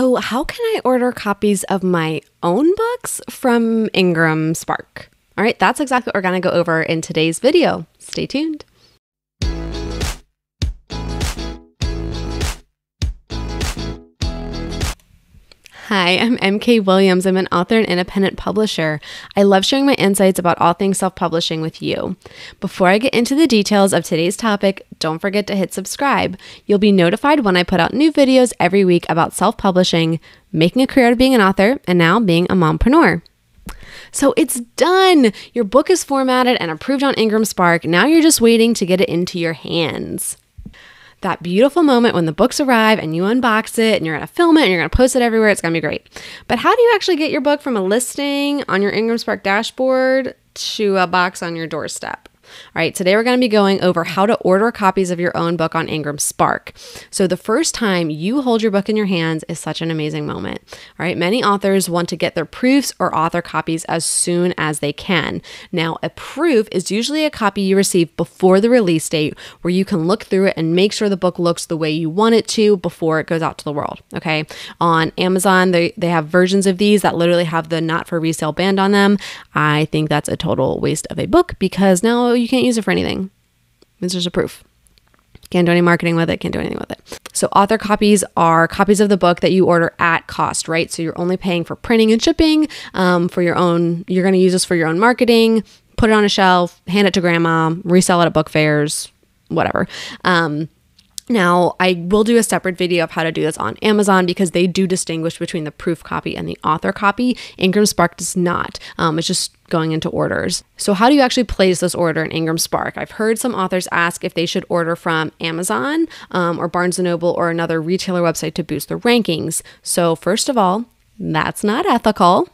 So, how can I order copies of my own books from Ingram Spark? All right, that's exactly what we're going to go over in today's video. Stay tuned. Hi, I'm MK Williams. I'm an author and independent publisher. I love sharing my insights about all things self publishing with you. Before I get into the details of today's topic, don't forget to hit subscribe. You'll be notified when I put out new videos every week about self publishing, making a career out of being an author, and now being a mompreneur. So it's done. Your book is formatted and approved on Ingram Spark. Now you're just waiting to get it into your hands that beautiful moment when the books arrive and you unbox it and you're going to film it and you're going to post it everywhere. It's going to be great. But how do you actually get your book from a listing on your Ingram Spark dashboard to a box on your doorstep? All right, today we're going to be going over how to order copies of your own book on Ingram Spark. So, the first time you hold your book in your hands is such an amazing moment. All right, many authors want to get their proofs or author copies as soon as they can. Now, a proof is usually a copy you receive before the release date where you can look through it and make sure the book looks the way you want it to before it goes out to the world. Okay, on Amazon, they, they have versions of these that literally have the not for resale band on them. I think that's a total waste of a book because now you can't use it for anything. It's just a proof. Can't do any marketing with it, can't do anything with it. So, author copies are copies of the book that you order at cost, right? So, you're only paying for printing and shipping um, for your own, you're going to use this for your own marketing, put it on a shelf, hand it to grandma, resell it at book fairs, whatever. Um, now, I will do a separate video of how to do this on Amazon because they do distinguish between the proof copy and the author copy. Ingram Spark does not. Um, it's just going into orders. So, how do you actually place this order in Ingram Spark? I've heard some authors ask if they should order from Amazon um, or Barnes and Noble or another retailer website to boost their rankings. So, first of all, that's not ethical.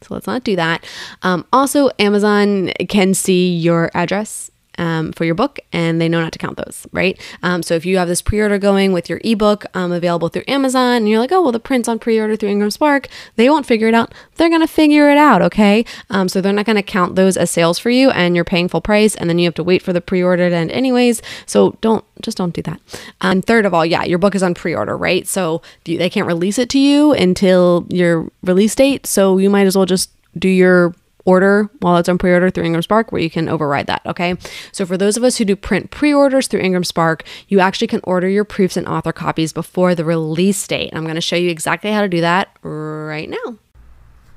So let's not do that. Um, also, Amazon can see your address um, for your book and they know not to count those, right? Um, so if you have this pre order going with your ebook um, available through Amazon and you're like, oh, well, the print's on pre order through Ingram Spark, they won't figure it out. They're going to figure it out, okay? Um, so they're not going to count those as sales for you and you're paying full price and then you have to wait for the pre order to end anyways. So don't, just don't do that. And third of all, yeah, your book is on pre order, right? So they can't release it to you until your release date. So you might as well just do your order while it's on pre-order through Ingram Spark where you can override that, okay? So for those of us who do print pre-orders through Ingram Spark, you actually can order your proofs and author copies before the release date. I'm going to show you exactly how to do that right now.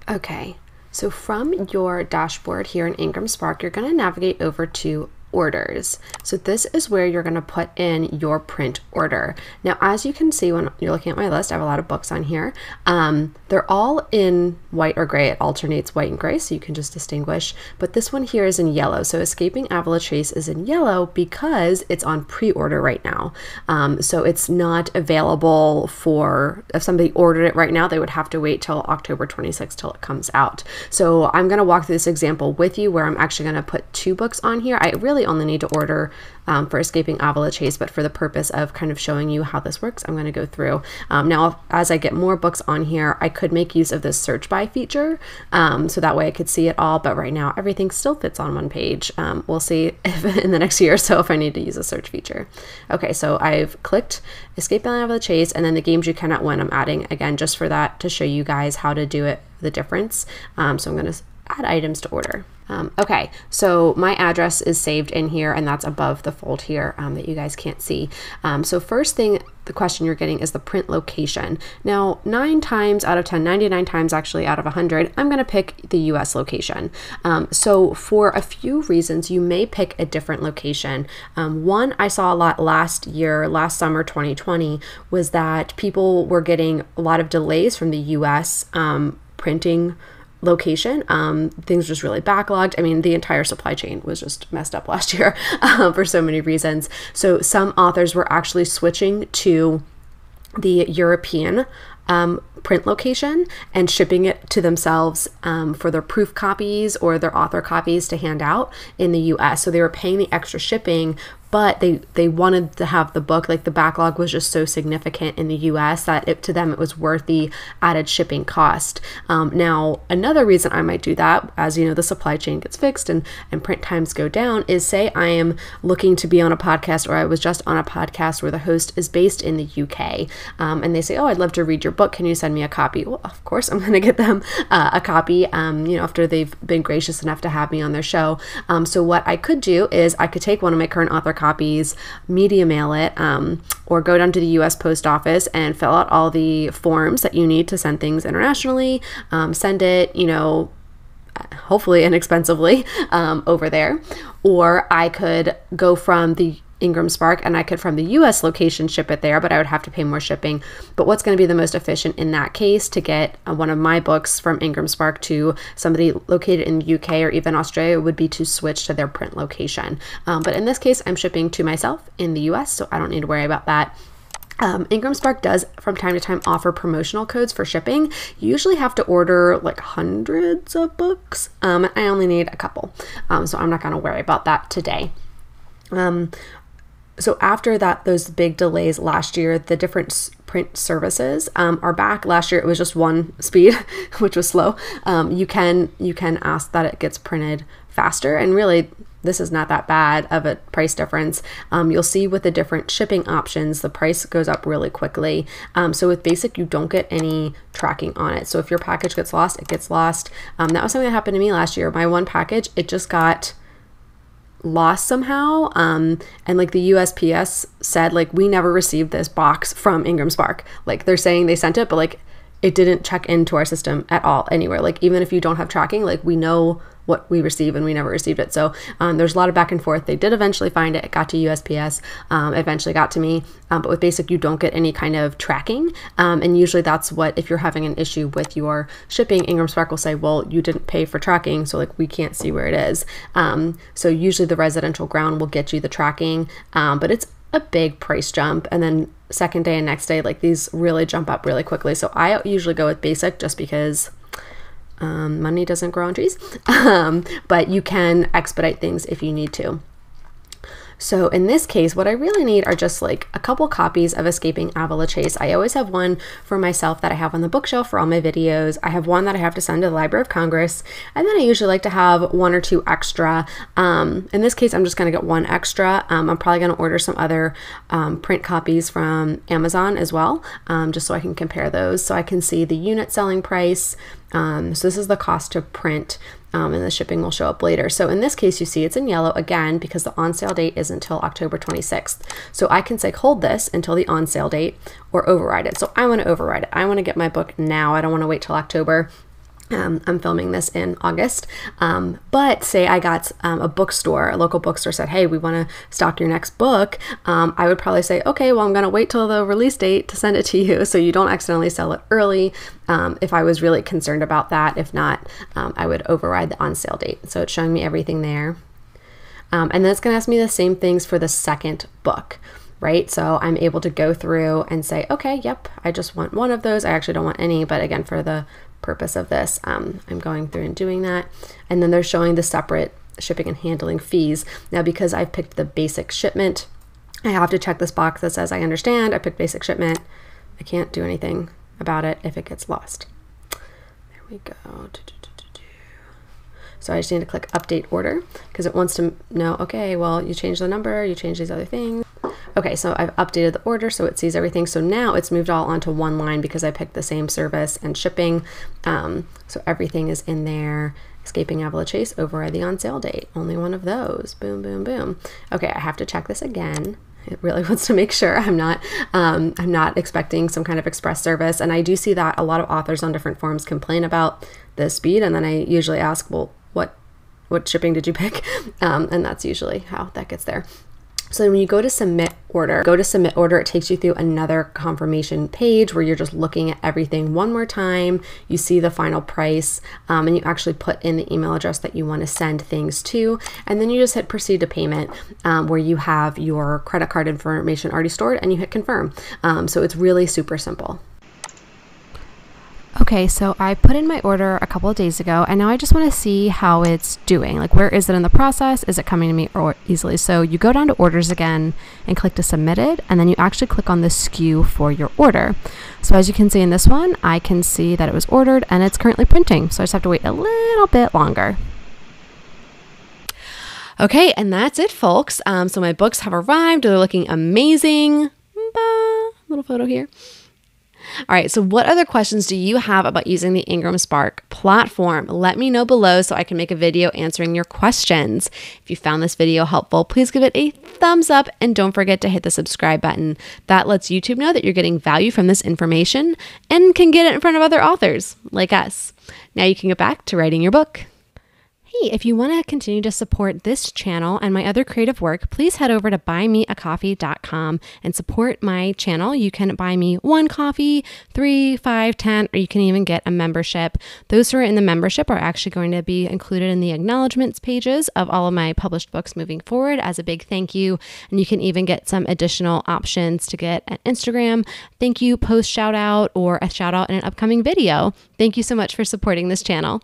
Okay. So from your dashboard here in Ingram Spark, you're going to navigate over to orders. So this is where you're going to put in your print order. Now, as you can see when you're looking at my list, I have a lot of books on here. Um, they're all in white or gray. It alternates white and gray, so you can just distinguish. But this one here is in yellow. So Escaping Avila is in yellow because it's on pre-order right now. Um, so it's not available for, if somebody ordered it right now, they would have to wait till October 26th till it comes out. So I'm going to walk through this example with you where I'm actually going to put two books on here. I really only need to order um, for Escaping Avila Chase, but for the purpose of kind of showing you how this works, I'm going to go through. Um, now, as I get more books on here, I could make use of this search by feature, um, so that way I could see it all, but right now everything still fits on one page. Um, we'll see if in the next year or so if I need to use a search feature. Okay, so I've clicked Escaping Avila Chase, and then the games you cannot win, I'm adding again just for that to show you guys how to do it, the difference. Um, so I'm going to add items to order. Um, okay, so my address is saved in here and that's above the fold here um, that you guys can't see. Um, so first thing, the question you're getting is the print location. Now, nine times out of 10, 99 times actually out of 100, I'm gonna pick the US location. Um, so for a few reasons, you may pick a different location. Um, one I saw a lot last year, last summer 2020, was that people were getting a lot of delays from the US um, printing location. Um, things just really backlogged. I mean, the entire supply chain was just messed up last year uh, for so many reasons. So some authors were actually switching to the European um, print location and shipping it to themselves um, for their proof copies or their author copies to hand out in the US. So they were paying the extra shipping, but they they wanted to have the book. Like the backlog was just so significant in the us that it, to them it was worth the added shipping cost. Um, now another reason i might do that as you know the supply chain gets fixed and and print times go down is say i am looking to be on a podcast or i was just on a podcast where the host is based in the uk um, and they say oh i'd love to read your book. Can you send me a copy? Well, of course, I'm going to get them uh, a copy, um, you know, after they've been gracious enough to have me on their show. Um, so, what I could do is I could take one of my current author copies, media mail it, um, or go down to the US Post Office and fill out all the forms that you need to send things internationally, um, send it, you know, hopefully inexpensively um, over there. Or I could go from the Ingram Spark and I could from the US location ship it there, but I would have to pay more shipping. But what's going to be the most efficient in that case to get uh, one of my books from Ingram Spark to somebody located in the UK or even Australia would be to switch to their print location. Um, but in this case, I'm shipping to myself in the US, so I don't need to worry about that. Um, Ingram Spark does from time to time offer promotional codes for shipping. You usually have to order like hundreds of books. Um, I only need a couple, um, so I'm not going to worry about that today. Um, so after that, those big delays last year, the different print services um, are back. Last year it was just one speed, which was slow. Um, you can you can ask that it gets printed faster, and really this is not that bad of a price difference. Um, you'll see with the different shipping options, the price goes up really quickly. Um, so with basic, you don't get any tracking on it. So if your package gets lost, it gets lost. Um, that was something that happened to me last year. My one package, it just got lost somehow um and like the USPS said like we never received this box from Ingram Spark. Like they're saying they sent it but like it didn't check into our system at all anywhere like even if you don't have tracking like we know what we receive and we never received it. So um, there's a lot of back and forth. They did eventually find it. It got to USPS. Um, eventually got to me. Um, but with Basic, you don't get any kind of tracking. Um, and usually that's what, if you're having an issue with your shipping, Ingram Spark will say, well, you didn't pay for tracking. So like we can't see where it is. Um, so usually the residential ground will get you the tracking. Um, but it's a big price jump. And then second day and next day, like these really jump up really quickly. So I usually go with Basic just because um, money doesn't grow on trees, um, but you can expedite things if you need to. So in this case, what I really need are just like a couple copies of Escaping Avila Chase. I always have one for myself that I have on the bookshelf for all my videos. I have one that I have to send to the Library of Congress. And then I usually like to have one or two extra. Um, in this case, I'm just going to get one extra. Um, I'm probably going to order some other um, print copies from Amazon as well, um, just so I can compare those. So I can see the unit selling price, um, so this is the cost to print um, and the shipping will show up later. So in this case, you see it's in yellow again because the on sale date is until October 26th. So I can say hold this until the on sale date or override it. So I want to override it. I want to get my book now. I don't want to wait till October. Um, I'm filming this in August. Um, but say I got um, a bookstore, a local bookstore said, hey, we want to stock your next book. Um, I would probably say, okay, well, I'm going to wait till the release date to send it to you so you don't accidentally sell it early. Um, if I was really concerned about that, if not, um, I would override the on sale date. So it's showing me everything there. and then it's going to ask me the same things for the second book right? So I'm able to go through and say, okay, yep, I just want one of those. I actually don't want any, but again, for the purpose of this. Um, I'm going through and doing that. And then they're showing the separate shipping and handling fees. Now, because I've picked the basic shipment, I have to check this box that says I understand. I picked basic shipment. I can't do anything about it if it gets lost. There we go. So I just need to click update order because it wants to know, okay, well, you change the number, you change these other things. Okay, so I've updated the order so it sees everything. So now it's moved all onto one line because I picked the same service and shipping. Um, so everything is in there. Escaping Avila Chase over the on sale date. Only one of those. Boom, boom, boom. Okay, I have to check this again. It really wants to make sure I'm not um, I'm not expecting some kind of express service. And I do see that a lot of authors on different forums complain about the speed. And then I usually ask, well, what what shipping did you pick? Um, and that's usually how that gets there. So when you go to submit order, go to submit order, it takes you through another confirmation page where you're just looking at everything one more time. You see the final price um, and you actually put in the email address that you want to send things to. And then you just hit proceed to payment um, where you have your credit card information already stored and you hit confirm. Um, so it's really super simple. Okay, so I put in my order a couple of days ago and now I just want to see how it's doing. Like, where is it in the process? Is it coming to me or easily? So, you go down to orders again and click to submit it, and then you actually click on the SKU for your order. So, as you can see in this one, I can see that it was ordered and it's currently printing. So, I just have to wait a little bit longer. Okay, and that's it, folks. Um, so, my books have arrived, they're looking amazing. Ba, little photo here. All right, so what other questions do you have about using the Ingram Spark platform? Let me know below so I can make a video answering your questions. If you found this video helpful, please give it a thumbs up and don't forget to hit the subscribe button. That lets YouTube know that you're getting value from this information and can get it in front of other authors like us. Now you can get back to writing your book. Hey, if you want to continue to support this channel and my other creative work, please head over to buymeacoffee.com and support my channel. You can buy me one coffee, three, five, ten, or you can even get a membership. Those who are in the membership are actually going to be included in the acknowledgments pages of all of my published books moving forward as a big thank you. And you can even get some additional options to get an Instagram thank you post shout out or a shout out in an upcoming video. Thank you so much for supporting this channel.